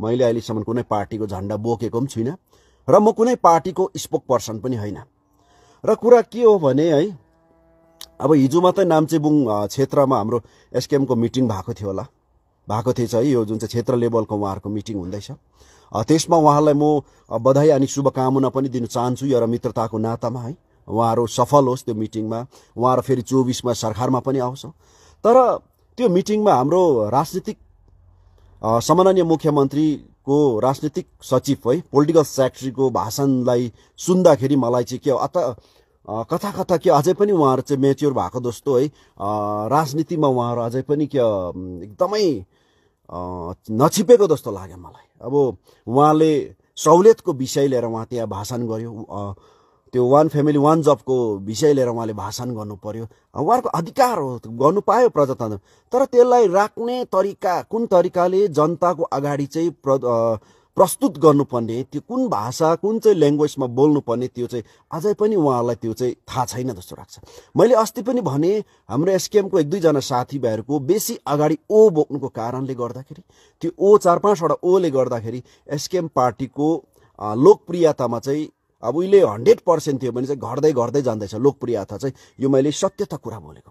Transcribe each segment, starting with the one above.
मैले अहिलेसम्म कुनै पार्टीको झन्डा बोकेको पनि छुइनँ र म कुनै पार्टीको स्पोक पर्सन पनि होइन। र कुरा के हो भने है अब हिजो मात्रै नाम्चेबुङ क्षेत्रमा हाम्रो एसकेएमको मिटिङ भएको थियो होला। भएको थिएछ है यो जुन चाहिँ क्षेत्र लेभलको उहाँहरूको मिटिङ हुँदैछ। त्यसमा उहाँलाई म बधाई अनि शुभकामना पनि दिन चाहन्छु र मित्रताको नातामा है। उहाँहरू सफल होस् त्यो मिटिङमा उहाँहरू फेरि चौबिसमा सरकारमा पनि आउँछ। तर त्यो मिटिङमा हाम्रो राजनीतिक सम्माननीय मुख्यमन्त्रीको राजनीतिक सचिव है पोलिटिकल सेक्रेटरीको भाषणलाई सुन्दाखेरि मलाई चाहिँ के अत कथा कथा के अझै पनि उहाँहरू चाहिँ मेच्योर भएको जस्तो है। राजनीतिमा उहाँहरू अझै पनि के एकदमै नछिपेको जस्तो लाग्यो मलाई। अब उहाँले सहुलियतको विषय लिएर उहाँ त्यहाँ भाषण गर्यो। त्यो वान फ्यामिली वान जबको विषय लिएर उहाँले भाषण गर्नु पर्यो उहाँहरूको अधिकार हो गर्नु पायो प्रजातन्त्र। तर त्यसलाई राख्ने तरिका कुन तरिकाले जनताको अगाडि चाहिँ प्र प्रस्तुत गर्नुपर्ने त्यो कुन भाषा कुन चाहिँ ल्याङ्ग्वेजमा बोल्नुपर्ने त्यो चाहिँ अझै पनि उहाँहरूलाई त्यो चाहिँ थाहा छैन जस्तो लाग्छ। मैले अस्ति पनि भने हाम्रो एसकेएमको एक दुईजना साथीभाइहरूको बेसी अगाडि ओ बोक्नुको कारणले गर्दाखेरि त्यो ओ चार पाँचवटा ओले गर्दाखेरि एसकेएम पार्टीको लोकप्रियतामा चाहिँ अब उहिले हन्ड्रेड पर्सेन्ट थियो भने चाहिँ घट्दै घट्दै जाँदैछ लोकप्रियता चाहिँ यो मैले सत्यता कुरा बोलेको।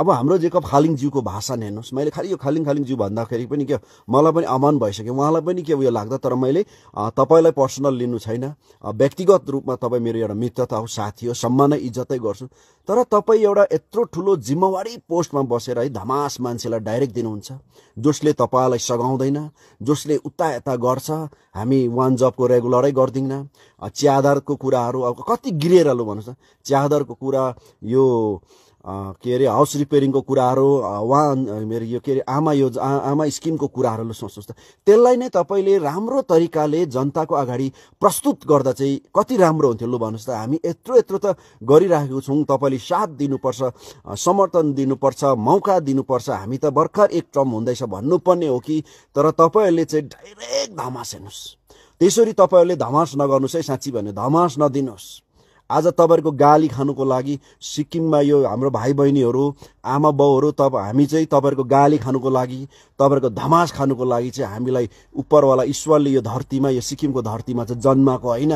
अब हाम्रो जेकब खालिङज्यूको भाषण हेर्नुहोस् मैले खालि यो खालिङ खालिङज्यू भन्दाखेरि पनि के मलाई पनि अमान भइसक्यो। उहाँलाई पनि के उयो लाग्दा तर मैले तपाईँलाई पर्सनल लिनु छैन। व्यक्तिगत रूपमा तपाईँ मेरो एउटा मित्रता हो साथी हो सम्मानै इज्जतै गर्छु। तर तपाईँ एउटा यत्रो ठुलो जिम्मेवारी पोस्टमा बसेर है धमास मान्छेलाई डाइरेक्ट दिनुहुन्छ जसले तपाईँलाई सघाउँदैन जसले उता यता गर्छ हामी वान जबको रेगुलरै गर्दिनँ। च्यादरको कुराहरू अब कति गिरेर लु भन्नुहोस् न। च्यादरको कुरा यो के अरे हाउस रिपेयरिङको कुराहरू उहाँ मेरो यो के अरे आमा यो आमा स्किमको कुराहरू सोच्नुहोस् त। त्यसलाई नै तपाईँले राम्रो तरिकाले जनताको अगाडि प्रस्तुत गर्दा चाहिँ कति राम्रो हुन्थ्यो लु भन्नुहोस् त। हामी यत्रो यत्रो त गरिराखेको छौँ। तपाईँले साथ दिनुपर्छ समर्थन दिनुपर्छ मौका दिनुपर्छ। हामी त भर्खर एक टर्म हुँदैछ भन्नुपर्ने हो कि? तर तपाईँहरूले चाहिँ डाइरेक्ट धमास हेर्नुहोस्। त्यसरी तपाईँहरूले धमास नगर्नुहोस् है साँच्ची भने धमास नदिनुहोस्। आज तपाईँहरूको गाली खानुको लागि सिक्किममा यो हाम्रो भाइ बहिनीहरू आमा बाउहरू तब हामी चाहिँ तपाईँहरूको गाली खानुको लागि तपाईँहरूको धमास खानुको लागि चाहिँ हामीलाई उपरवाला ईश्वरले यो धरतीमा यो सिक्किमको धरतीमा चाहिँ जन्माएको होइन?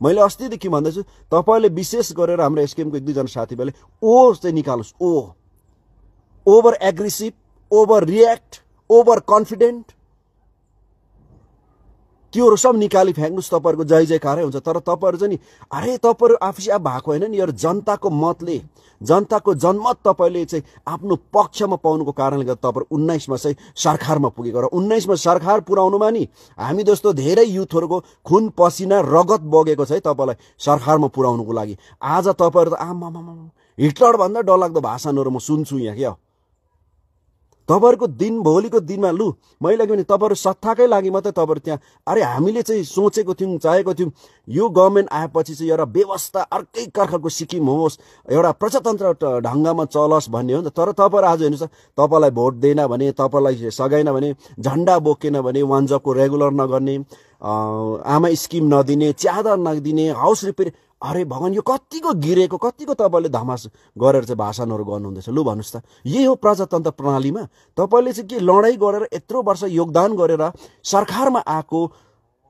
मैले अस्तिदेखि भन्दैछु तपाईँले विशेष गरेर हाम्रो एसकेएमको एक दुईजना साथीभाइले ओ चाहिँ निकालोस् ओ over aggressive over react over confident. त्योहरू सब निकाली फ्याँक्नुहोस् तपाईँहरूको जय जयकारै हुन्छ। तर तपाईँहरू चाहिँ नि अरे तपाईँहरू आफै आफ भएको होइन नि यो जनताको मतले जनताको जनमत तपाईँले चाहिँ आफ्नो पक्षमा पाउनुको कारणले गर्दा तपाईँहरू उन्नाइसमा चाहिँ सरकारमा पुगेको र उन्नाइसमा सरकार पुऱ्याउनुमा नि हामी जस्तो धेरै युथहरूको खुन पसिना रगत बगेको छ है तपाईँलाई सरकारमा पुऱ्याउनुको लागि। आज तपाईँहरू त आमा हिटलरभन्दा डरलाग्दो भाषणहरू म सुन्छु यहाँ क्या तपाईँहरूको दिन भोलिको दिनमा लु मैले भने तपाईँहरू सत्ताकै लागि मात्रै तपाईँहरू त्यहाँ अरे हामीले चाहिँ सोचेको थियौँ चाहेको थियौँ। यो गभर्मेन्ट आएपछि चाहिँ एउटा व्यवस्था अर्कै कर्खको सिक्किम होस् एउटा प्रजातन्त्र ढङ्गमा चलोस् भन्ने हो नि त। तर तपाईँहरू आज हेर्नुहोस् तपाईँलाई भोट दिएन भने तपाईँलाई सघाएन भने झन्डा बोकेन भने वान जबको रेगुलर नगर्ने आमा स्किम नदिने च्यादर नदिने हाउस रिपेयर अरे भगवान् यो कतिको गिरेको कतिको तपाईँले धमास गरेर चाहिँ भाषणहरू गर्नुहुँदैछ? लु भन्नुहोस् त। यही हो प्रजातन्त्र प्रणालीमा तपाईँले चाहिँ के लडाइँ गरेर यत्रो वर्ष योगदान गरेर सरकारमा आएको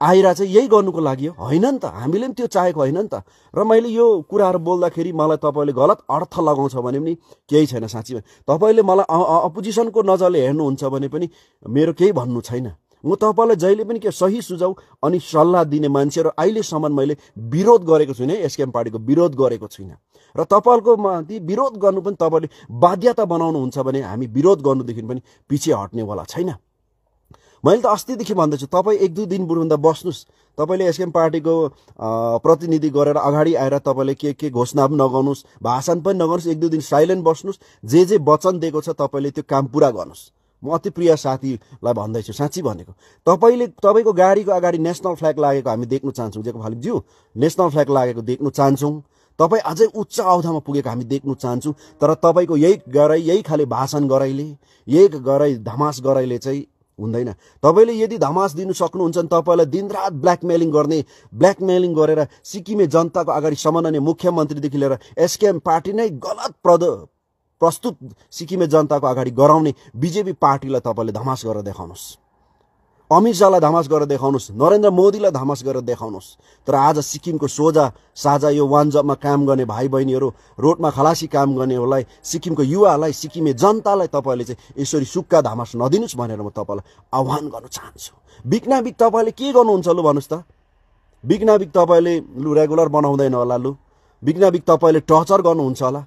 आएर चाहिँ यही गर्नुको लागि हो? होइन नि त। हामीले पनि त्यो चाहेको होइन नि त। र मैले यो कुराहरू बोल्दाखेरि मलाई तपाईँले गलत अर्थ लगाउँछ भने पनि केही छैन साँच्ची तपाईँले मलाई अपोजिसनको नजरले हेर्नुहुन्छ भने पनि मेरो केही भन्नु छैन। म तपाईँलाई जहिले पनि के सही सुझाउ अनि सल्लाह दिने मान्छे र अहिलेसम्म मैले विरोध गरेको छुइनँ एसकेएम पार्टीको विरोध गरेको छुइनँ। र तपाईँहरूको माथि विरोध गर्नु पनि तपाईँले बाध्यता बनाउनुहुन्छ भने हामी विरोध गर्नुदेखि पनि पछि हट्नेवाला छैन। मैले त अस्तिदेखि भन्दैछु तपाईँ एक दुई दिन बुढ्दा बस्नुहोस्। तपाईँले एसकेएम पार्टीको प्रतिनिधि गरेर अगाडि आएर तपाईँले के के घोषणा पनि नगर्नुहोस् भाषण पनि नगर्नुहोस् एक दुई दिन साइलेन्ट बस्नुहोस् जे जे वचन दिएको छ तपाईँले त्यो काम पुरा गर्नुहोस्। म अति प्रिय साथीलाई भन्दैछु साँच्ची भनेको तपाईँले तपाईँको गाडीको अगाडि नेसनल फ्ल्याग लागेको हामी देख्न चाहन्छौँ। जेको फालिकज्यू नेसनल फ्ल्याग लागेको देख्न चाहन्छौँ। तपाईँ अझै उच्च अवधामा पुगेको हामी देख्न चाहन्छौँ। तर तपाईँको यही गराइ यही खाले भाषण गराइले यही गराइ धमास गराइले चाहिँ हुँदैन। तपाईँले यदि धमास दिनु सक्नुहुन्छ भने तपाईँलाई दिनरात ब्ल्याकमेलिङ गर्ने ब्ल्याकमेलिङ गरेर सिक्किमे जनताको अगाडि सम्माननीय मुख्यमन्त्रीदेखि लिएर एसकेएम पार्टी नै गलत प्रद प्रस्तुत सिक्किमे जनताको अगाडि गराउने बिजेपी पार्टीलाई तपाईँले धमास गरेर देखाउनुहोस्। अमित शाहलाई धमास गरेर देखाउनुहोस् नरेन्द्र मोदीलाई धमास गरेर देखाउनुहोस्। तर आज सिक्किमको सोझा साझा यो वान जबमा काम गर्ने भाइ बहिनीहरू रोडमा खलासी काम गर्नेहरूलाई सिक्किमको युवाहरूलाई सिक्किमे जनतालाई तपाईँले चाहिँ यसरी सुक्का धामास नदिनुहोस् भनेर म तपाईँलाई आह्वान गर्न चाहन्छु। बिकनाबिक तपाईँले के गर्नुहुन्छ लु भन्नुहोस् त? बिकनाबिक तपाईँले लु रेगुलर बनाउँदैन होला लु। बिकनाबिक तपाईँले टर्चर गर्नुहुन्छ होला।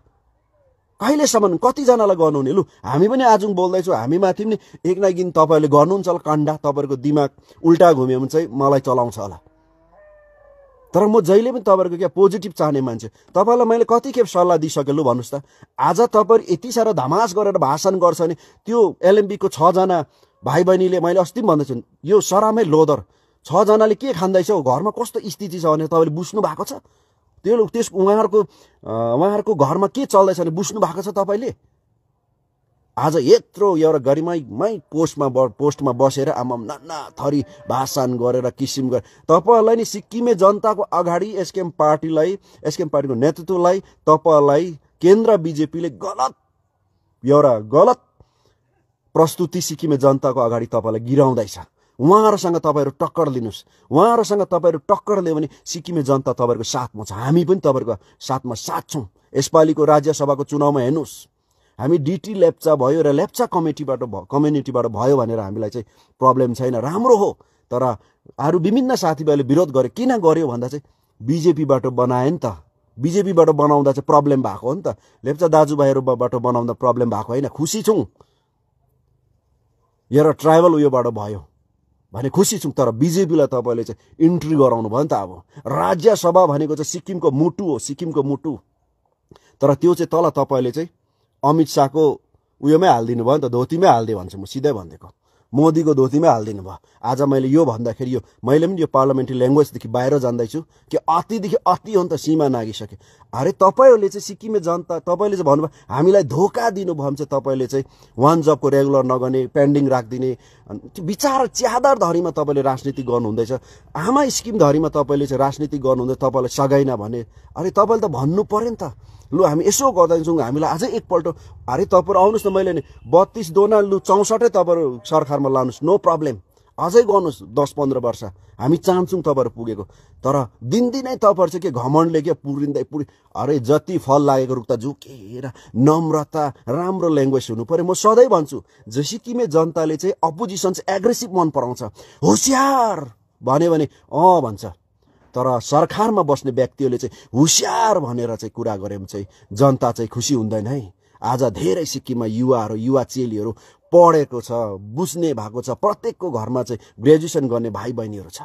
कहिलेसम्म कतिजनालाई गर्नुहुने? लु हामी पनि आज बोल्दैछौँ हामी माथि पनि एक न दिन तपाईँहरूले गर्नुहुन्छ होला कन्डा तपाईँहरूको दिमाग उल्टा घुम्यो भने चाहिँ मलाई चलाउँछ होला। तर म जहिले पनि तपाईँहरूको क्या पोजिटिभ चाहने मान्छे तपाईँलाई मैले कति खेप सल्लाह दिइसकेँ लु भन्नुहोस् त। आज तपाईँहरू यति साह्रो धमास गरेर भाषण गर्छ भने त्यो एलएमबीको छजना भाइ बहिनीले मैले अस्ति पनि भन्दैछु यो सरामै लोदर। छजनाले के खाँदैछ घरमा कस्तो स्थिति छ भने तपाईँले बुझ्नु भएको छ? त्यो त्यस उहाँहरूको उहाँहरूको घरमा के चल्दैछ भने बुझ्नु भएको छ तपाईँले? आज यत्रो एउटा गरिमामै पोस्टमा पोस्टमा बसेर आमा नाना थरी भाषण गरेर किसिम गरेर तपाईँहरूलाई नि सिक्किमे जनताको अगाडि एसकेएम पार्टीलाई एसकेएम पार्टीको नेतृत्वलाई तपाईँलाई केन्द्र बिजेपीले गलत एउटा गलत प्रस्तुति सिक्किमे जनताको अगाडि तपाईँलाई गिराउँदैछ। उहाँहरूसँग तपाईँहरू टक्कर लिनुहोस्। उहाँहरूसँग तपाईँहरू टक्कर लियो भने सिक्किमे जनता तपाईँहरूको साथमा छ। हामी पनि तपाईँहरूको साथमा साथ छौँ। यसपालिको राज्यसभाको चुनावमा हेर्नुहोस्। हामी डिटी लेप्चा भयो र लेप्चा कमिटीबाट कम्युनिटीबाट भयो भनेर हामीलाई चाहिँ प्रब्लम छैन। राम्रो हो। तर अरू विभिन्न साथीभाइले विरोध गर्यो। किन गर्यो भन्दा चाहिँ बिजेपीबाट बनायो नि त। बिजेपीबाट बनाउँदा चाहिँ प्रब्लम भएको हो नि त। लेप्चा दाजुभाइहरूबाट बनाउँदा प्रब्लम भएको होइन। खुसी छौँ। एउटा ट्राइबल उयोबाट भयो। भने खुसी छौँ तर बिजेपीलाई तपाईँले चाहिँ इन्ट्री गराउनु भयो नि त अब। राज्यसभा भनेको चाहिँ सिक्किमको मुटु हो सिक्किमको मुटु। तर त्यो चाहिँ तल तपाईँले चाहिँ अमित शाहको उयोमै हालिदिनु भयो नि त धोतीमै हालिदियो भन्छु म सिधै भनिदिएको मोदीको धोतीमै हालिदिनु भयो। आज मैले यो भन्दाखेरि यो मैले पनि यो पार्लियामेन्ट्री ल्याङ्ग्वेजदेखि बाहिर जान्दैछु कि अतिदेखि अति हो नि त सीमा नागिसके। अरे तपाईँहरूले चाहिँ सिक्किमे जनता तपाईँले चाहिँ भन्नुभयो हामीलाई धोका दिनुभयो भने चाहिँ तपाईँले चाहिँ वान जबको रेगुलर नगर्ने पेन्डिङ राखिदिने विचार च्यादर धरीमा तपाईँले राजनीति गर्नुहुँदैछ। आमा स्किम धरीमा तपाईँले चाहिँ राजनीति गर्नुहुँदैछ तपाईँलाई सघाइन भने। अरे तपाईँले त भन्नु पऱ्यो नि त। लु हामी यसो गर्दैछौँ हामीलाई अझै एकपल्ट अरे तपाईँहरू आउनुहोस् न मैले नि बत्तिस दोना लु चौसठै तपाईँहरू सरकारमा लानुहोस् नो प्रब्लम। अझै गर्नुहोस् दस पन्ध्र वर्ष। हामी चाहन्छौँ तपाईँहरू पुगेको। तर दिनदिनै तपाईँहरू चाहिँ के घमण्डले के पुरिँदै पुरि अरे जति फल लागेको रुख त झुकेर नम्रता राम्रो ल्याङ्ग्वेज हुनु पऱ्यो। म सधैँ भन्छु जे सिक्किमे जनताले चाहिँ अपोजिसन चाहिँ एग्रेसिभ मन पराउँछ। होसियार! भन्यो भने अँ भन्छ। तर सरकारमा बस्ने व्यक्तिहरूले चाहिँ होसियार भनेर चाहिँ कुरा गऱ्यो भने चाहिँ जनता चाहिँ खुसी हुँदैन है। आज धेरै सिक्किममा युवाहरू युवा चेलीहरू पढेको छ बुझ्ने भएको छ प्रत्येकको घरमा चाहिँ ग्रेजुएसन गर्ने भाइ बहिनीहरू छ।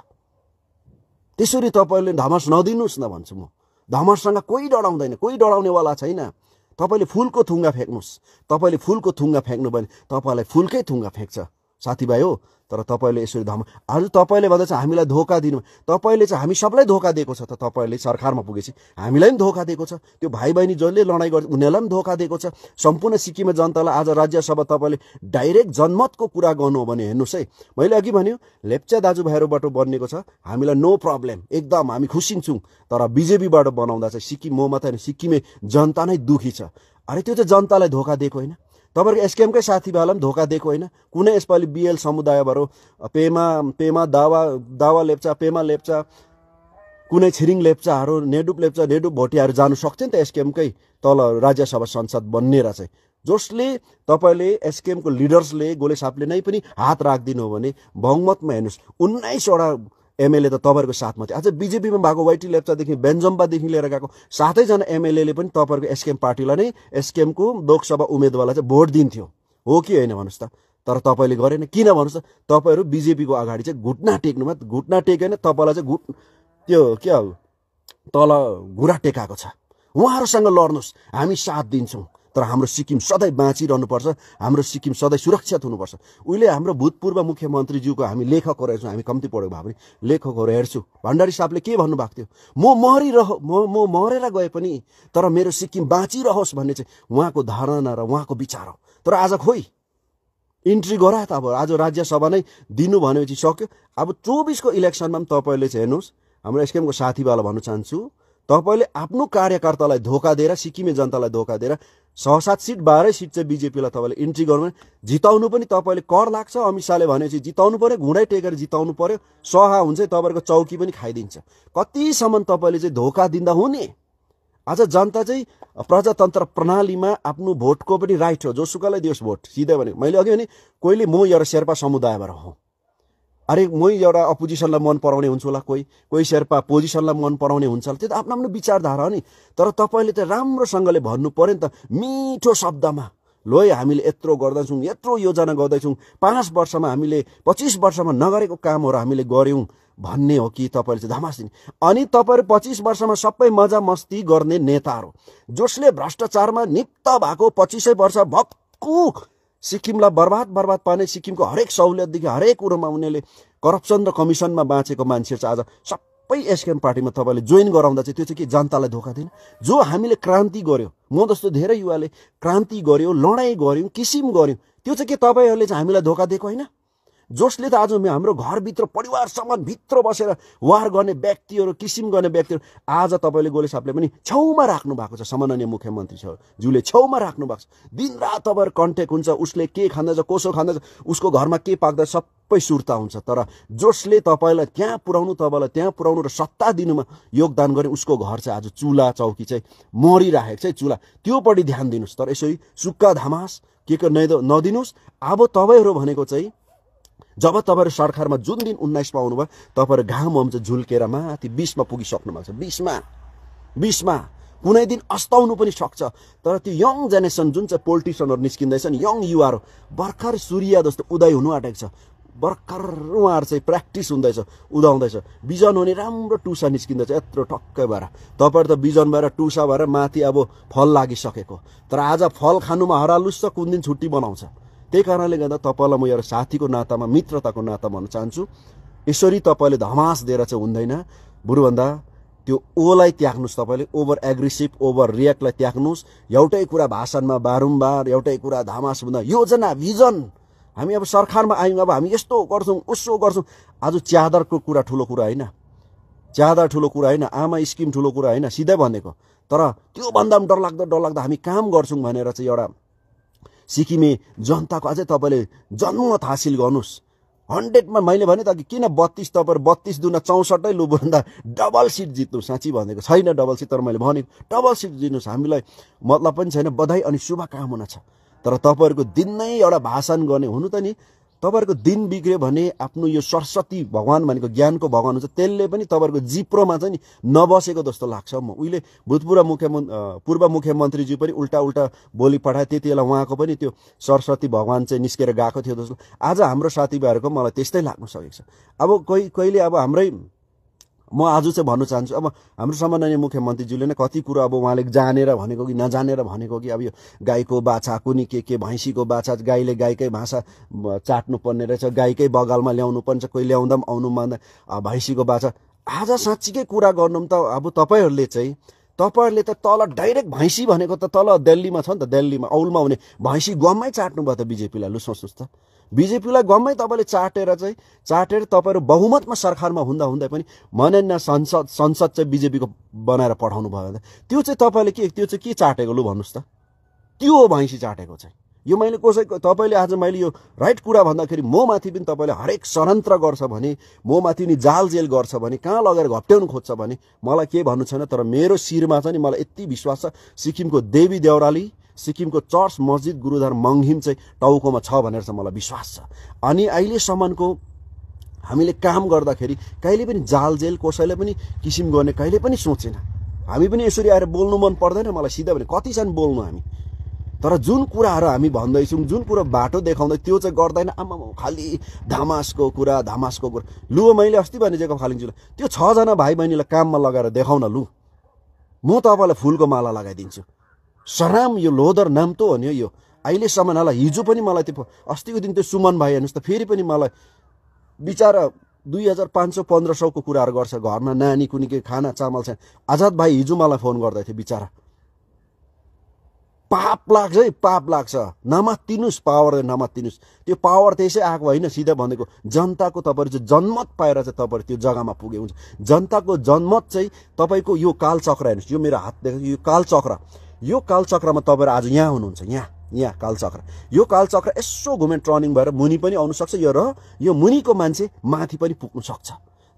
त्यसरी तपाईँले धमस नदिनुहोस् न भन्छु म। धमससँग कोही डराउँदैन कोही डराउनेवाला छैन। तपाईँले फुलको थुङ्गा फ्याँक्नुहोस्। तपाईँले फुलको थुङ्गा फ्याँक्नु भने तपाईँलाई फुलकै थुङ्गा फ्याँक्छ। साथीभाइ हो तर तपाईँले यसरी धम आज तपाईँले भन्दा चाहिँ हामीलाई धोका दिनु तपाईँले चाहिँ हामी सबलाई धोका दिएको छ त तपाईँले सरकारमा पुगेपछि हामीलाई पनि धोका दिएको छ। त्यो भाइ बहिनी जसले लडाइँ गर्छ उनीहरूलाई पनि धोका दिएको छ। सम्पूर्ण सिक्किमे जनतालाई आज राज्यसभा तपाईँले डाइरेक्ट जनमतको कुरा गर्नु हो भने हेर्नुहोस् है। मैले अघि भन्यो लेप्चा दाजुभाइहरूबाट बनिएको छ हामीलाई नो प्रब्लम एकदम हामी खुसी छौँ। तर बिजेपीबाट बनाउँदा चाहिँ सिक्किम म मात्रै सिक्किमे जनता नै दुखी छ। अरे त्यो चाहिँ जनतालाई धोका दिएको होइन। तपाईँहरूको एसकेएमकै साथीभाइलाई पनि धोका दिएको होइन। कुनै यसपालि बिएल समुदायबाट पेमा पेमा दावा दावा लेप्चा पेमा लेप्चा कुनै छिरिङ लेप्चाहरू नेडुप लेप्चा नेडुप भोटियाहरू जानु सक्छ नि त एसकेएमकै तल राज्यसभा संसद बन्नेर चाहिँ। जसले तपाईँले एसकेएमको लिडर्सले गोले सापले नै पनि हात राखिदिनु हो भने बहुमतमा हेर्नुहोस् उन्नाइसवटा एमएलए त तपाईँहरूको साथमा थियो। अझ बिजेपीमा भएको वाइटी लेप्चादेखि बेन्जम्बादेखि लिएर गएको सातैजना एमएलएले पनि तपाईँहरूको एसकेएम पार्टीलाई नै एसकेएमको लोकसभा उम्मेदवारलाई चाहिँ भोट दिन्थ्यो। हो कि होइन भन्नुहोस् त? तर तपाईँले गरेन। किन भन्नुहोस् त? तपाईँहरू बिजेपीको अगाडि चाहिँ घुट्ना टेक्नुमा घुट्ना टेकेन तपाईँलाई चाहिँ घुट त्यो के हो? तल घुँडा टेकाएको छ। उहाँहरूसँग लड्नुहोस्। हामी साथ दिन्छौँ। तर हाम्रो सिक्किम सधैँ बाँचिरहनुपर्छ हाम्रो सिक्किम सधैँ सुरक्षित हुनुपर्छ। उहिले हाम्रो भूतपूर्व मुख्यमन्त्रीज्यूको हामी लेखकहरू हेर्छौँ हामी कम्ती पढेको भए पनि लेखकहरू हेर्छु। भण्डारी साहबले के भन्नुभएको थियो? म मरिरह म म मरेर गए पनि तर मेरो सिक्किम बाँचिरहोस् भन्ने चाहिँ उहाँको धारणा र उहाँको विचार हो। तर आज खोइ? इन्ट्री गरा त अब आज राज्यसभा नै दिनु भनेपछि सक्यो। अब चौबिसको इलेक्सनमा पनि तपाईँले चाहिँ हेर्नुहोस् हाम्रो एसकेएमको साथीभाइलाई भन्न चाहन्छु तपाईँले आफ्नो कार्यकर्तालाई धोका दिएर सिक्किमे जनतालाई धोका दिएर छ सात सिट बाह्रै सिट चाहिँ बिजेपीलाई तपाईँले इन्ट्री गर्नु जिताउनु पनि तपाईँले कर लाग्छ। अमित शाहले भनेपछि जिताउनु पऱ्यो घुँडै टेकेर जिताउनु पऱ्यो सहा हुन्छ तपाईँहरूको चौकी पनि खाइदिन्छ। कतिसम्म तपाईँले चाहिँ धोका दिँदा हुने? आज जनता चाहिँ प्रजातन्त्र प्रणालीमा आफ्नो भोटको पनि राइट हो। जोसुकैलाई दियोस् भोट। सिधै भने मैले अघि भने कोहीले म एउटा शेर्पा समुदायबाट हो। अरे मै एउटा अपोजिसनलाई मन पराउने हुन्छु होला कोही कोही शेर्पा पोजिसनलाई मन पराउने हुन्छ होला। त्यो त आफ्नो आफ्नो विचारधारा हो नि। तर तपाईँले त राम्रोसँगले भन्नु पऱ्यो नि त मिठो शब्दमा लो है हामीले यत्रो गर्दैछौँ यत्रो योजना गर्दैछौँ पाँच वर्षमा हामीले पच्चिस वर्षमा नगरेको कामहरू हामीले गऱ्यौँ भन्ने हो कि तपाईँले चाहिँ धमास दिने। अनि तपाईँहरू पच्चिस वर्षमा सबै मजा मस्ती गर्ने नेताहरू जसले भ्रष्टाचारमा निप्त भएको पच्चिसै वर्ष भक्कु सिक्किमलाई बर्बाद बर्बाद पार्ने सिक्किमको हरेक सहुलियतदेखि हरेक कुरोमा उनीहरूले करप्सन र कमिसनमा बाँचेको मान्छे चाहिँ आज सबै एसकेएम पार्टीमा तपाईँले जोइन गराउँदा चाहिँ त्यो चाहिँ के जनतालाई धोका दिने? जो हामीले क्रान्ति गऱ्यो म जस्तो धेरै युवाले क्रान्ति गऱ्यो लडाइँ गऱ्यौँ किसिम गऱ्यौँ त्यो चाहिँ के तपाईँहरूले चाहिँ हामीलाई धोका दिएको होइन? जसले त आज हाम्रो घरभित्र परिवारसम्म भित्र बसेर वार गर्ने व्यक्तिहरू किसिम गर्ने व्यक्तिहरू आज तपाईँले गोले साहबले पनि छेउमा राख्नु भएको छ। सम्माननीय मुख्यमन्त्री छ ज्यूले छेउमा राख्नु भएको छ। दिनरात तपाईँहरू कन्ट्याक्ट हुन्छ उसले के खाँदैछ कसो खाँदैछ उसको घरमा के पाक्दैछ सबै सुर्ता हुन्छ। तर जसले तपाईँलाई त्यहाँ पुऱ्याउनु तपाईँलाई त्यहाँ पुऱ्याउनु र सत्ता दिनुमा योगदान गरे उसको घर चाहिँ आज चुला चौकी चाहिँ मरिराखेको छ चुला। त्योपट्टि ध्यान दिनुहोस्। तर यसरी सुक्खा धामास के के नदिनुहोस्। अब तपाईँहरू भनेको चाहिँ जब तपाईँहरू सरकारमा जुन दिन उन्नाइसमा आउनुभयो तपाईँहरू घाम हुन्छ झुल्केर माथि बिसमा पुगिसक्नु भएको छ। बिसमा बिसमा कुनै दिन अस्ताउनु पनि सक्छ। तर त्यो यङ जेनेरेसन जुन चाहिँ पोलिटिसियनहरू निस्किँदैछ नि यङ युवाहरू भर्खर सूर्य जस्तो उदय हुनु आँटेको छ। भर्खर उहाँहरू चाहिँ प्र्याक्टिस हुँदैछ उदाउँदैछ। बिजन हुने राम्रो टुसा निस्किँदैछ यत्रो टक्कै भएर। तपाईँहरू त बिजन भएर टुसा भएर माथि अब फल लागिसकेको। तर आज फल खानुमा हरालुस् छ कुन दिन छुट्टी बनाउँछ त्यही कारणले गर्दा तपाईँलाई म एउटा साथीको नातामा मित्रताको नाता भन्न चाहन्छु। यसरी तपाईँले धमास दिएर चाहिँ हुँदैन। बरुभन्दा त्यो ओलाई त्याग्नुहोस् तपाईँले ओभर एग्रेसिभ ओभर रियाक्टलाई त्याग्नुहोस्। एउटै कुरा भाषणमा बारम्बार एउटै कुरा धमास हुँदा योजना भिजन हामी अब सरकारमा आयौँ अब हामी यस्तो गर्छौँ उसो गर्छौँ। आज च्यादरको कुरा ठुलो कुरा होइन। च्यादर ठुलो कुरा होइन आमा स्किम ठुलो कुरा होइन सिधै भनेको। तर त्योभन्दा पनि डरलाग्दो डरलाग्दो हामी काम गर्छौँ भनेर चाहिँ एउटा सिक्किमे जनताको अझै तपाईँले जनमत हासिल गर्नुहोस्। हन्ड्रेडमा मैले भने त किन बत्तिस तपाईँहरू बत्तिस दुना चौसठै लुभन्दा डबल सिट जित्नु साँच्ची भनेको छैन डबल सिट तर मैले भनेको डबल सिट जित्नुहोस् हामीलाई मतलब पनि छैन बधाई अनि शुभकामना छ। तर तपाईँहरूको दिन नै एउटा भाषण गर्ने हुनु त नि तपाईँहरूको दिन बिग्रियो भने आफ्नो यो सरस्वती भगवान् भनेको ज्ञानको भगवान् हुन्छ त्यसले पनि तपाईँहरूको जिप्रोमा चाहिँ नबसेको जस्तो लाग्छ म। उहिले भूतपूर्व मुख्यमन्त्री पूर्व मुख्यमन्त्रीज्यू पनि उल्टा उल्टा बोली पठाए त्यति बेला उहाँको पनि त्यो सरस्वती भगवान् चाहिँ निस्केर गएको थियो जस्तो। आज हाम्रो साथीभाइहरूको मलाई त्यस्तै लाग्नु सकेको छ। अब कोही कहिले अब हाम्रै म आज चाहिँ भन्न चाहन्छु अब हाम्रो सम्माननीय मुख्यमन्त्रीज्यूले नै कति कुरो अब उहाँले जानेर भनेको कि नजानेर भनेको कि अब यो गाईको बाछा कुनी के के भैँसीको बाछा गाईले गाईकै भाषा चाट्नु पर्ने रहेछ गाईकै बगालमा ल्याउनु पर्छ कोही ल्याउँदा पनि आउनु मान्दा भैँसीको बाछा। आज साँच्चीकै कुरा गर्नु त अब तपाईँहरूले चाहिँ तपाईँहरूले त तल डाइरेक्ट भैँसी भनेको त तल दिल्लीमा छ नि त दिल्लीमा औलमा हुने भैँसी गममै चाट्नु भयो त बिजेपीलाई लु सोच्नुहोस् त। बिजेपीलाई गम्मै तपाईँले चाटेर चाहिँ चाटेर तपाईँहरू बहुमतमा सरकारमा हुँदा हुँदै पनि माननीय संसद संसद चाहिँ बिजेपीको बनाएर पठाउनु भयो भने त्यो चाहिँ तपाईँले के त्यो चाहिँ के चाटेको लु भन्नुहोस् त। त्यो हो भैँसी चाटेको चाहिँ? यो मैले कसैको तपाईँले आज मैले यो राइट कुरा भन्दाखेरि म माथि पनि तपाईँले हरेक षड्यन्त्र गर्छ भने म माथि नि जाल जेल गर्छ भने कहाँ लगेर घप्ट्याउनु खोज्छ भने मलाई के भन्नु छैन तर मेरो शिरमा चाहिँ मलाई यति विश्वास छ। सिक्किमको देवी देउराली सिक्किमको चर्च मस्जिद गुरुद्वार मङ्हिम चाहिँ टाउकोमा छ भनेर चाहिँ मलाई विश्वास छ। अनि अहिलेसम्मको हामीले काम गर्दाखेरि कहिले पनि जाल जेल कसैले पनि किसिम गर्ने कहिले पनि सोचेन। हामी पनि यसरी आएर बोल्नु मन पर्दैन मलाई सिधा भने कतिजना बोल्नु हामी? तर जुन कुराहरू हामी भन्दैछौँ जुन कुरो बाटो देखाउँदै त्यो चाहिँ गर्दैन। आमा खालि धामासको कुरा धामासको कुरा। लु मैले अस्ति भने जेको त्यो छजना भाइ बहिनीलाई काममा लगाएर देखाउन लु। म तपाईँलाई फुलको माला लगाइदिन्छु। सराम यो लोदर नाम त हो नि यो। अहिलेसम्म होला हिजो पनि मलाई त्यो अस्तिको दिन त्यो सुमन भाइ हेर्नुहोस् त फेरि पनि मलाई बिचरा दुई हजार पाँच सौ पन्ध्र सौको कुराहरू गर्छ घरमा नानी कुनी के खाना चामल छ। आजाद भाइ हिजो मलाई फोन गर्दै थियो बिचरा। पाप लाग्छ है पाप लाग्छ। नमात्तिनुहोस् पावर नमात्तिनुहोस्। त्यो पावर त्यसै आएको होइन सिधा भनेको जनताको तपाईँहरू चाहिँ जनमत पाएर चाहिँ तपाईँहरू त्यो जग्गामा पुगे हुन्छ। जनताको जनमत चाहिँ तपाईँको यो कालचक्र हेर्नुहोस् यो मेरो हात देख्छ यो कालचक्र। यो कालचक्रमा तपाईँहरू आज यहाँ हुनुहुन्छ यहाँ यहाँ कालचक्र। यो कालचक्र यसो घुमे टर्निङ भएर मुनि पनि आउनु सक्छ यो र यो मुनिको मान्छे माथि पनि पुग्नु सक्छ।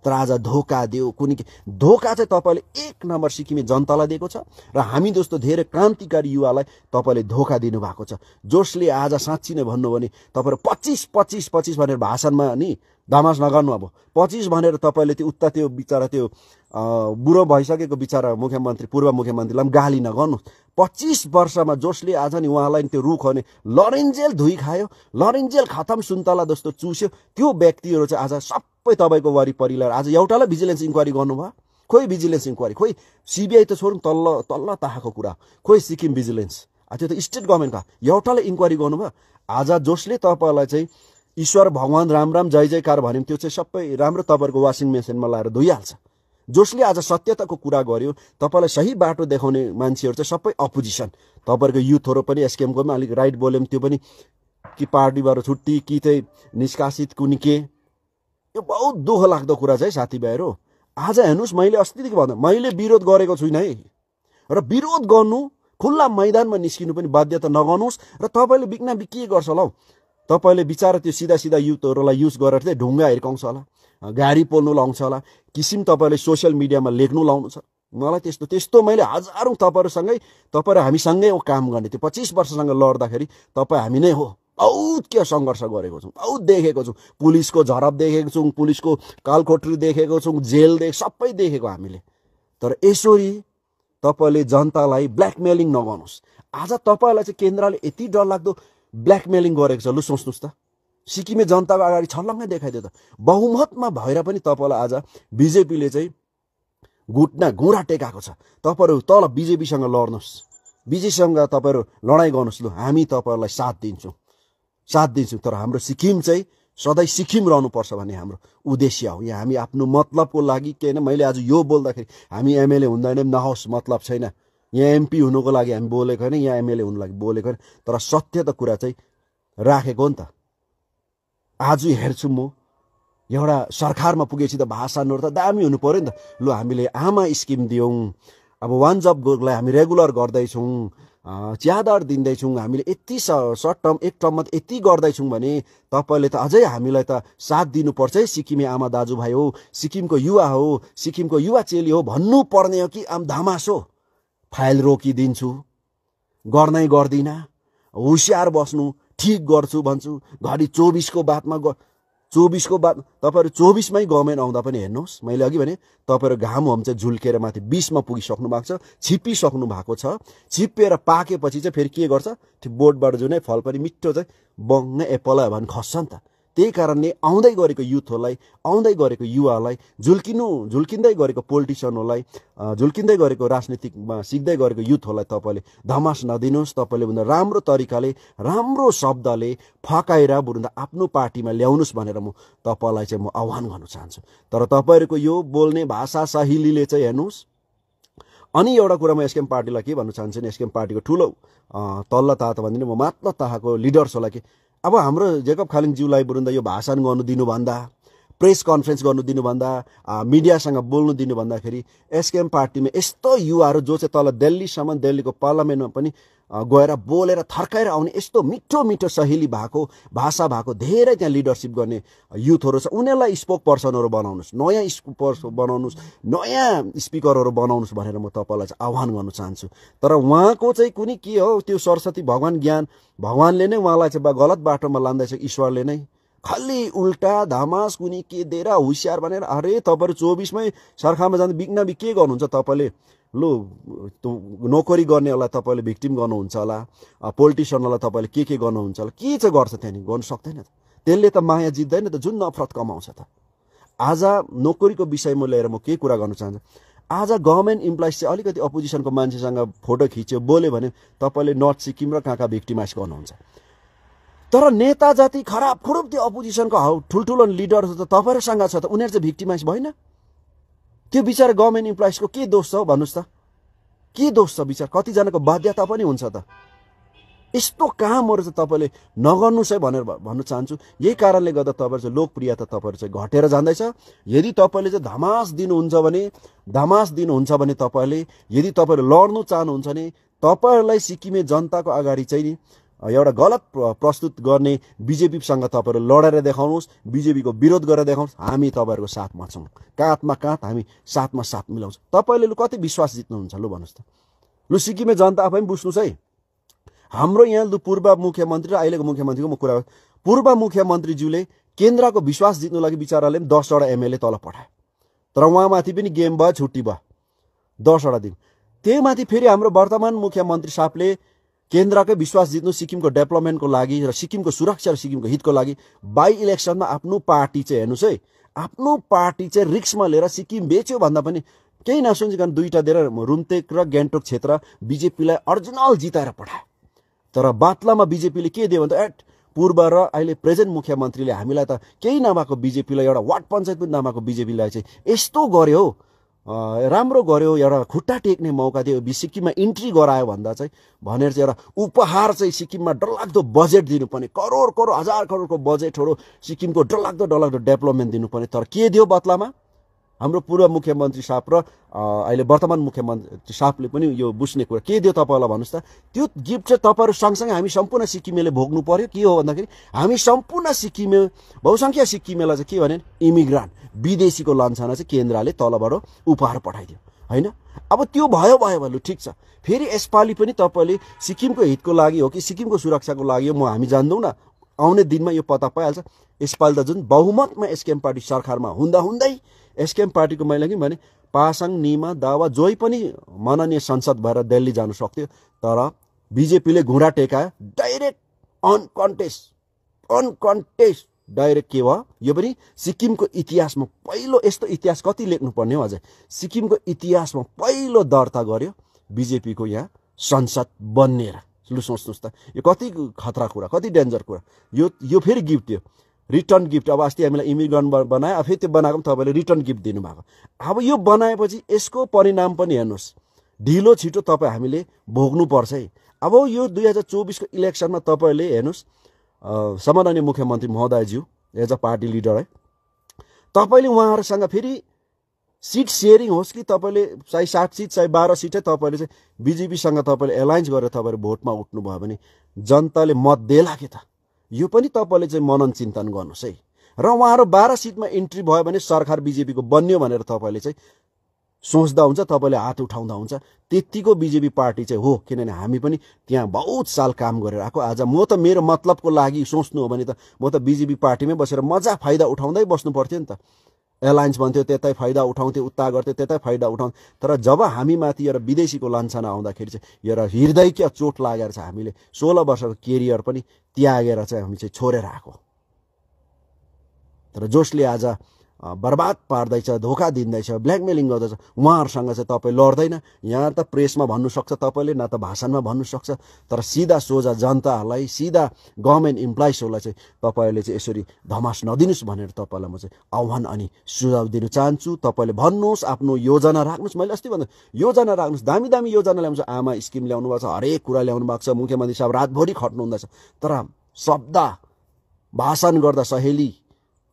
तर आज धोका दियो कुनै धोका चाहिँ तपाईँले एक नम्बर सिक्किमे जनतालाई दिएको छ र हामी जस्तो धेरै क्रान्तिकारी युवालाई तपाईँले धोका दिनुभएको छ। जसले आज साँच्ची नै भन्नु भने तपाईँहरू पच्चिस पच्चिस पच्चिस भनेर भाषणमा नि धमास नगर्नु अब। पच्चिस भनेर तपाईँले त्यो उता त्यो बिचरा त्यो बुढो भइसकेको बिचरा मुख्यमन्त्री पूर्व मुख्यमन्त्रीलाई पनि गाली नगर्नु पच्चिस वर्षमा जसले आज नि उहाँलाई त्यो रुख भने लरेन्जेल धुइ खायो लरेन्जेल खतम सुन्तला जस्तो चुस्यो। त्यो व्यक्तिहरू चाहिँ आज सबै तपाईँको वरिपरिलाई आज एउटालाई भिजिलेन्स इन्क्वायरी गर्नुभयो। खोइ भिजिलेन्स इन्क्वायरी खोइ सिबिआई त छोडौँ तल्ल तल्ल ताहाको कुरा खोइ सिक्किम भिजिलेन्स त्यो त स्टेट गभर्मेन्टका एउटालाई इन्क्वायरी गर्नुभयो। आज जसले तपाईँलाई चाहिँ ईश्वर भगवान् राम राम जय जयकार भन्यो त्यो चाहिँ सबै राम्रो तपाईँहरूको वासिङ मेसिनमा लाएर धोइहाल्छ। जसले आज सत्यताको कुरा गर्यो। तपाईँलाई सही बाटो देखाउने मान्छेहरू चाहिँ सबै अपोजिसन। तपाईँहरूको युथहरू पनि एसकेएमको पनि अलिक राइट बोल्यो त्यो पनि कि पार्टीबाट छुट्टी कि चाहिँ निष्कासित कुनै के। यो बहुत दुःख लाग्दो कुरा चाहिँ साथीभाइहरू। आज हेर्नुहोस् मैले अस्तिदेखि भन्दा मैले विरोध गरेको छुइनँ है। र विरोध गर्नु खुल्ला मैदानमा निस्किनु पनि बाध्यता नगर्नुहोस्। र तपाईँले बिक्ना के गर्छ होला हौ? तपाईँले बिचरा त्यो सिधा सिधा युथहरूलाई युज गरेर चाहिँ ढुङ्गा हिर्काउँछ होला। गाडी पोल्नु लाउँछ होला। किसिम तपाईँले सोसियल मिडियामा लेख्नु लाउनु छ। मलाई त्यस्तो त्यस्तो मैले हजारौँ तपाईँहरूसँगै तपाईँहरू हामीसँगै काम गर्ने त्यो पच्चिस वर्षसँग लड्दाखेरि तपाईँ हामी नै हो। बहुत के सङ्घर्ष गरेको छौँ बहुत देखेको छौँ। पुलिसको झरप देखेको छौँ पुलिसको कालकोटरी देखेको छौँ जेल देख सबै देखेको हामीले। तर यसरी तपाईँले जनतालाई ब्ल्याकमेलिङ नगर्नुहोस्। आज तपाईँलाई चाहिँ केन्द्रले यति डरलाग्दो ब्ल्याकमेलिङ गरेको छ लु सोच्नुहोस् त। सिक्किमे जनताको अगाडि छल्लङ्गै देखाइदियो त। बहुमतमा भएर पनि तपाईँलाई आज बिजेपीले चाहिँ घुट्ना घुँडा टेकाएको छ। तपाईँहरू तल बिजेपीसँग लड्नुहोस्। बिजेपीसँग तपाईँहरू लडाइँ गर्नुहोस् लु। हामी तपाईँहरूलाई साथ दिन्छौँ। साथ दिन्छौँ। तर हाम्रो सिक्किम चाहिँ सधैँ सिक्किम रहनुपर्छ भन्ने हाम्रो उद्देश्य हो। यहाँ हामी आफ्नो मतलबको लागि के होइन मैले आज यो बोल्दाखेरि हामी एमएलए हुँदैन नहोस् मतलब छैन। यहाँ एमपी हुनुको लागि हामी बोलेको होइन यहाँ एमएलए हुनुको लागि बोलेको होइन। तर सत्य त कुरा चाहिँ राखेको नि त। आज हेर्छु म एउटा सरकारमा पुगेपछि त भाषणहरू त दामी हुनु पऱ्यो नि त। लु हामीले आमा स्किम दियौँ। अब वान जबलाई हामी रेगुलर गर्दैछौँ च्यादर दिँदैछौँ। हामीले यति सर्ट टर्म एक टर्ममा त यति गर्दैछौँ भने तपाईँले त अझै हामीलाई त साथ दिनुपर्छ है सिक्किमे आमा दाजुभाइ हो सिक्किमको युवा हो सिक्किमको युवा चेली हो भन्नु पर्ने हो कि आम धामास हो। फाइल रोकिदिन्छु। गर्नै गर्दिनँ। होसियार बस्नु ठिक गर्छु भन्छु। घरि चौबिसको बादमा ग चौबिसको बाद तपाईँहरू चौबिसमै गभर्मेन्ट आउँदा पनि हेर्नुहोस्। मैले अघि भने तपाईँहरू घाम चाहिँ झुल्केर माथि बिसमा पुगिसक्नु भएको छ छिप्पिसक्नु भएको छ। छिप्पिएर पाकेपछि चाहिँ फेरि के गर्छ? त्यो बोर्डबाट जुनै फल पनि मिठो चाहिँ बङ्ग एप्पल भने खस्छ नि त। त्यही कारणले आउँदै गरेको युथहरूलाई आउँदै गरेको युवालाई झुल्किनु झुल्किँदै गरेको पोलिटिसियनहरूलाई झुल्किँदै गरेको राजनीतिकमा सिक्दै गरेको युथहरूलाई तपाईँले धमास नदिनुहोस्। तपाईँले भन्दा राम्रो तरिकाले राम्रो शब्दले फकाएर बरुन्दा आफ्नो पार्टीमा ल्याउनुहोस् भनेर म तपाईँलाई चाहिँ म आह्वान गर्न चाहन्छु। तर तपाईँहरूको यो बोल्ने भाषा सहेलीले चाहिँ हेर्नुहोस्। अनि एउटा कुरा म एसकेएम पार्टीलाई के भन्न चाहन्छु नि एसकेएम पार्टीको ठुलो तल्लो त भन्दिनँ। म मात्र तहको लिडर्सहरूलाई के अब हाम्रो जेकब खालिङज्यूलाई बरुन्दा यो भाषण गर्नु दिनुभन्दा प्रेस कन्फरेन्स गर्नु दिनुभन्दा मिडियासँग बोल्नु दिनु भन्दाखेरि एसकेएम पार्टीमा यस्तो युवाहरू जो चाहिँ तल दिल्लीसम्म दिल्लीको पार्लियामेन्टमा पनि गएर बोलेर थर्काएर आउने यस्तो मिठो मिठो सहेली भएको भाषा भएको धेरै त्यहाँ लिडरसिप गर्ने युथहरू छ। उनीहरूलाई स्पोक पर्सनहरू बनाउनुहोस् नयाँ स्पोक बनाउनुहोस् नयाँ स्पिकरहरू बनाउनुहोस् भनेर म तपाईँलाई चाहिँ आह्वान गर्न चाहन्छु। तर उहाँको चाहिँ कुनै के हो त्यो सरस्वती भगवान् ज्ञान भगवान्ले नै उहाँलाई चाहिँ गलत बाटोमा लाँदैछ ईश्वरले नै। खालि उल्टा धामास कुनी के दिएर होसियार भनेर अरे तपाईँहरू चौबिसमै सरखारमा जाँदा बिक्न बिक के गर्नुहुन्छ तपाईँले? लु नोकरी गर्नेहरूलाई तपाईँले भिक्टिम गर्नुहुन्छ होला पोलिटिसियनहरूलाई तपाईँले के के गर्नुहुन्छ होला के चाहिँ गर्छ त्यहाँनिर? गर्नु सक्दैन त। त्यसले त माया जित्दैन त जुन नफरत कमाउँछ त। आज नोकरीको विषयमा लिएर म के कुरा गर्न चाहन्छु? आज गभर्मेन्ट इम्प्लोइज चाहिँ अलिकति अपोजिसनको मान्छेसँग फोटो खिच्यो बोल्यो भने तपाईँले नर्थ सिक्किम र कहाँ कहाँ भिक्टिमाइज गर्नुहुन्छ? तर नेता जाति खराब खुरुप त्यो अपोजिसनको हौ ठुल्ठुलो लिडरहरू त तपाईँहरूसँग छ त उनीहरू चाहिँ भिक्टिमाइज भएन? त्यो विचार गभर्मेन्ट इम्प्लोइजको के दोष छ भन्नुहोस् त। के दोष छ विचार? कतिजनाको बाध्यता पनि हुन्छ त। यस्तो कामहरू चाहिँ तपाईँले नगर्नुहोस् है भनेर भन्न चाहन्छु। यही कारणले गर्दा तपाईँहरू चाहिँ लोकप्रियता तपाईँहरू चाहिँ घटेर जाँदैछ। यदि तपाईँले चाहिँ धमास दिनुहुन्छ भने धमास दिनुहुन्छ भने तपाईँले यदि तपाईँहरू लड्नु चाहनुहुन्छ भने तपाईँहरूलाई सिक्किमे जनताको अगाडि चाहिँ नि एउटा गलत प्रस्तुत गर्ने बिजेपीसँग तपाईँहरू लडेर देखाउनुहोस् बिजेपीको विरोध गरेर देखाउनुहोस् हामी तपाईँहरूको साथमा छौँ। काँधमा काँध हामी साथमा साथ मिलाउँछौँ। तपाईँले कति विश्वास जित्नुहुन्छ लु भन्नुहोस् त। लु सिक्किमे जनता आफै बुझ्नुहोस् है। हाम्रो यहाँ लु पूर्व मुख्यमन्त्री र अहिलेको मुख्यमन्त्रीको म कुरा पूर्व मुख्यमन्त्रीज्यूले केन्द्रको विश्वास जित्नु लागि बिचराले पनि दसवटा एमएलए तल पठाए। तर उहाँमाथि पनि गेम भयो छुट्टी भयो। दसवटा दिन। त्यही माथि फेरि हाम्रो वर्तमान मुख्यमन्त्री साहबले केन्द्रकै विश्वास जित्नु सिक्किमको डेभलपमेन्टको लागि र सिक्किमको सुरक्षा र सिक्किमको हितको लागि बाई इलेक्सनमा आफ्नो पार्टी चाहिँ हेर्नुहोस् है आफ्नो पार्टी चाहिँ रिक्समा लिएर सिक्किम बेच्यो भन्दा पनि केही नसोचिकन दुईवटा दिएर रुम्तेक र गान्तोक क्षेत्र बिजेपीलाई अर्जिनल जिताएर पठायो तर बात्लामा बिजेपीले के दियो भन्दा एट पूर्व र अहिले प्रेजेन्ट मुख्यमन्त्रीले हामीलाई त केही नभएको बिजेपीलाई एउटा वार्ड पञ्चायत पनि नभएको बिजेपीलाई चाहिँ यस्तो गर्यो हौ। राम्रो गर्यो एउटा खुट्टा टेक्ने मौका दियो। सिक्किममा इन्ट्री गरायो भन्दा चाहिँ भनेर चाहिँ एउटा उपहार चाहिँ सिक्किममा डरलाग्दो बजेट दिनुपर्ने करोड करोड हजार करोडको बजेटहरू सिक्किमको डरलाग्दो डरलाग्दो डेभलपमेन्ट दिनुपर्ने। तर के दियो बदलामा हाम्रो पूर्व मुख्यमन्त्री साहब र अहिले वर्तमान मुख्यमन्त्री साहबले पनि यो बुझ्ने कुरा के दियो तपाईँहरूलाई भन्नुहोस् त। त्यो गिफ्ट चाहिँ तपाईँहरू सँगसँगै हामी सम्पूर्ण सिक्किमेले भोग्नु पर्यो के हो भन्दाखेरि हामी सम्पूर्ण सिक्किमे बहुसङ्ख्या सिक्किमेलाई चाहिँ के भने इमिग्रान्ट विदेशीको लान्छाना चाहिँ केन्द्रले तलबाट उपहार पठाइदियो होइन? अब त्यो भयो भयो भन्नु ठिक छ। फेरि यसपालि पनि तपाईँले सिक्किमको हितको लागि हो कि सिक्किमको सुरक्षाको लागि म हामी जान्दैनौँ न। आउने दिनमा यो पत्ता पाइहाल्छ। यसपालि त जुन बहुमतमा एसकेएम पार्टी सरकारमा हुँदा हुँदै एसकेएम पार्टीको मैले कि भने पासाङ निमा दावा जोइ पनि माननीय संसद भएर दिल्ली जानु सक्थ्यो। तर बिजेपीले घुँडा टेकायो डाइरेक्ट अनकन्टेस्ट अनकन्टेस्ट डाइरेक्ट के भयो? यो पनि सिक्किमको इतिहासमा पहिलो यस्तो इतिहास कति लेख्नुपर्ने हो अझै? सिक्किमको इतिहासमा पहिलो दर्ता गर्यो बिजेपीको यहाँ संसद बन्नेर लु सोच्नुहोस् त। यो कति खतरा कुरा कति डेन्जर कुरा। यो यो फेरि गिफ्ट दियो रिटर्न गिफ्ट अब अस्ति हामीलाई इमिग्रेन्ट बनायो फेरि त्यो बनाएको पनि तपाईँले रिटर्न गिफ्ट दिनुभएको। अब यो बनाएपछि यसको परिणाम पनि हेर्नुहोस्। ढिलो छिटो तपाईँ हामीले भोग्नुपर्छ है। अब यो दुई हजार चौबिसको इलेक्सनमा तपाईँहरूले हेर्नुहोस् सम्माननीय मुख्यमन्त्री महोदयज्यू एज अ पार्टी लिडर है तपाईँले उहाँहरूसँग फेरि सिट सेयरिङ होस् कि तपाईँले चाहे सात सिट चाहे बाह्र सिटै तपाईँले चाहिँ बिजेपीसँग तपाईँले एलायन्स गरेर तपाईँले भोटमा उठ्नुभयो भने जनताले मत देला के त। यो पनि तपाईँले चाहिँ मनन चिन्तन गर्नुहोस् है। र उहाँहरू बाह्र सिटमा इन्ट्री भयो भने सरकार बिजेपीको बन्यो भनेर तपाईँले चाहिँ सोच्दा हुन्छ तपाईँले हात उठाउँदा हुन्छ। त्यत्तिको बिजेपी पार्टी चाहिँ हो किनभने हामी पनि त्यहाँ बहुत साल काम गरेर आएको। आज म त मेरो मतलबको लागि सोच्नु हो भने त म त बिजेपी पार्टीमै बसेर मजा फाइदा उठाउँदै बस्नु पर्थ्यो नि त। एलायन्स भन्थ्यो त्यतै फाइदा उठाउँथ्यो उता गर्थ्यो त्यतै फाइदा उठाउँथ्यो तर जब हामीमाथि एउटा विदेशीको लान्छना आउँदाखेरि चाहिँ एउटा हृदयकीय चोट लागेर चाहिँ हामीले सोह्र वर्षको केरियर पनि त्यागेर चाहिँ हामी चाहिँ छोडेर आएको। तर जसले आज बर्बाद पार्दैछ धोका दिँदैछ ब्ल्याकमेलिङ गर्दैछ। उहाँहरूसँग चाहिँ तपाईँ लड्दैन। यहाँ त प्रेसमा भन्नु सक्छ तपाईँले न त भाषणमा भन्नु सक्छ। तर सिधा सोझा जनताहरूलाई सिधा गभर्मेन्ट इम्प्लोइजहरूलाई चाहिँ तपाईँहरूले चाहिँ यसरी धमास नदिनुहोस् भनेर तपाईँलाई म चाहिँ आह्वान अनि सुझाव दिन चाहन्छु। तपाईँले भन्नुहोस् आफ्नो योजना राख्नुहोस्। मैले अस्ति भन्दा योजना राख्नुहोस्। दामी दामी योजना ल्याउँछ आमा स्किम ल्याउनु भएको छ हरेक कुरा ल्याउनु भएको छ। मुख्यमन्त्री साहब रातभरि खट्नु हुँदैछ तर शब्द भाषण गर्दा सहेली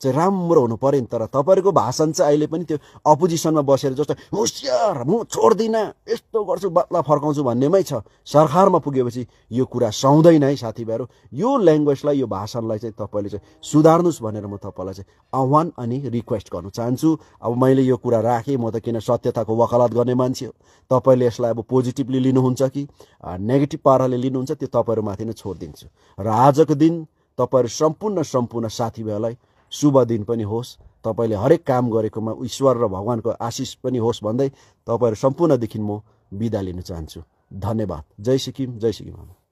चाहिँ राम्रो हुनु पऱ्यो नि तर तपाईँहरूको भाषण चाहिँ अहिले पनि त्यो अपोजिसनमा बसेर जस्तो होसियार म छोड्दिनँ यस्तो गर्छु बदला फर्काउँछु भन्नेमै छ। सरकारमा पुगेपछि यो कुरा सुहाउँदैन है साथीभाइहरू। यो ल्याङ्ग्वेजलाई यो भाषणलाई चाहिँ तपाईँले चाहिँ सुधार्नुहोस् भनेर म तपाईँलाई चाहिँ आह्वान अनि रिक्वेस्ट गर्नु चाहन्छु। अब मैले यो कुरा राखेँ म त किन सत्यताको वकालत गर्ने मान्छे हो? तपाईँले यसलाई अब पोजिटिभली लिनुहुन्छ कि? नेगेटिभ पाराले लिनुहुन्छ त्यो तपाईँहरूमाथि नै छोडिदिन्छु। र आजको दिन तपाईँहरू सम्पूर्ण सम्पूर्ण साथीभाइलाई शुभ दिन पनि होस्। तपाईँले हरेक काम गरेकोमा ईश्वर र भगवान्को आशिष पनि होस् भन्दै तपाईँहरू सम्पूर्णदेखि म बिदा लिन चाहन्छु। धन्यवाद। जय सिक्किम जय सिक्किम